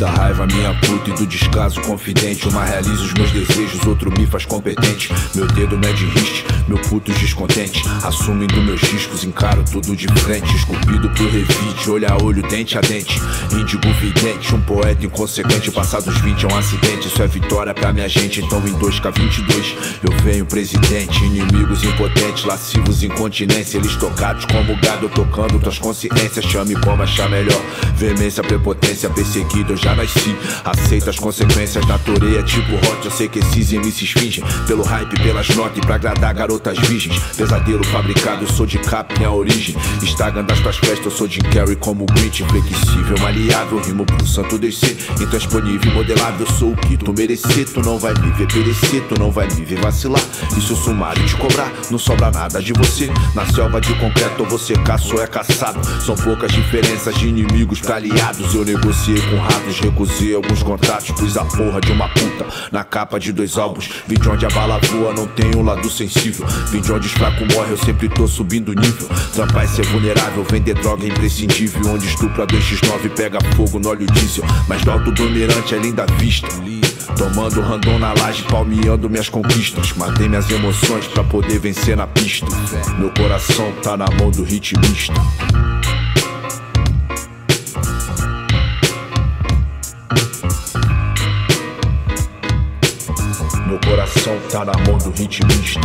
da raiva, minha puta e do descaso confidente. Uma realiza os meus desejos, outro me faz competente. Meu dedo mede riste, meu puto descontente. Assumindo meus riscos, encaro tudo de frente. Esculpido pro revite, olho a olho, dente a dente. Índigo vidente, um poeta inconsequente. Passados 20 é um acidente, isso é vitória pra minha gente. Então em 2K22 eu venho presidente. Inimigos impotentes, lascivos incontinência. Eles tocados como gado, tocando tuas consciências. Chame como achar melhor. Veemência, prepotência, perseguido, eu já nasci. Aceita as consequências na toreia, tipo hot. Eu sei que esses MCs fingem. Pelo hype, pelas notas e pra agradar garotas virgens. Pesadelo fabricado, eu sou de cap, minha origem. Instagram das tuas festas, eu sou Jim Carrey como Grinch. Inflexível, maleável, rimo pro santo descer. Intransponível, modelável, eu sou o que tu merecer. Tu não vai me ver perecer, tu não vai me ver vacilar. E se o sumário te cobrar, não sobra nada de você. Na selva de concreto, você caça ou é caçado. São poucas diferenças de inimigos pra aliados. Eu negociei com recusei alguns contratos. Pus a porra de uma puta na capa de dois álbuns. Vim de onde a bala voa, não tem um lado sensível. Vim de onde os fracos morrem, eu sempre tô subindo nível. Trampar é ser vulnerável, vender droga é imprescindível. Onde estupra 2x9 pega fogo no óleo diesel. Mas do alto do mirante é linda vista. Tomando random na laje, palmeando minhas conquistas. Matei minhas emoções pra poder vencer na pista. Meu coração tá na mão do ritmista. Meu coração tá na mão do ritmista.